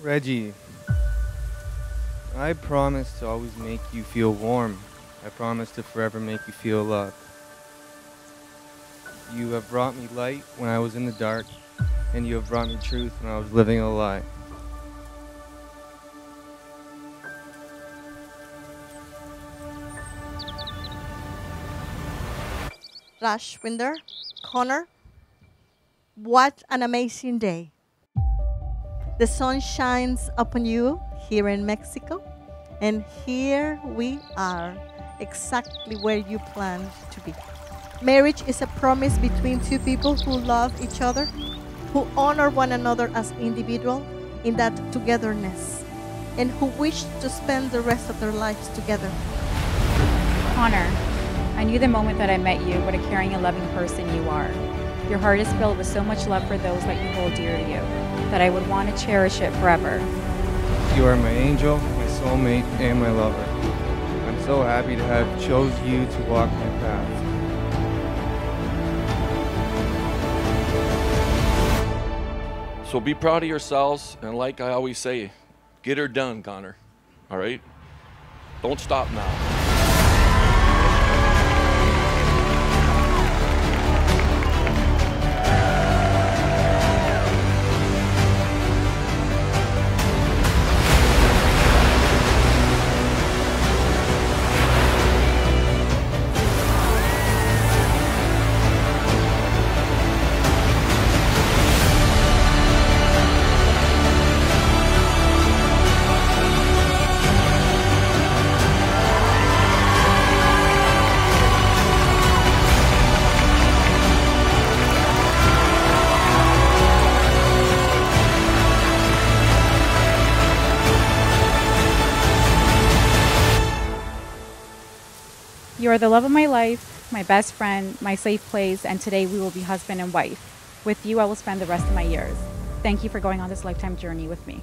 Reggie, I promise to always make you feel warm. I promise to forever make you feel loved. You have brought me light when I was in the dark, and you have brought me truth when I was living a lie. Rajwinder, Connor, what an amazing day. The sun shines upon you here in Mexico, and here we are, exactly where you planned to be. Marriage is a promise between two people who love each other, who honor one another as individual in that togetherness, and who wish to spend the rest of their lives together. Connor, I knew the moment that I met you what a caring and loving person you are. Your heart is filled with so much love for those that you hold dear to you that I would want to cherish it forever. You are my angel, my soulmate, and my lover. I'm so happy to have chose you to walk my path. So be proud of yourselves, and like I always say, get her done, Connor. All right? Don't stop now. You are the love of my life, my best friend, my safe place, and today we will be husband and wife. With you, I will spend the rest of my years. Thank you for going on this lifetime journey with me.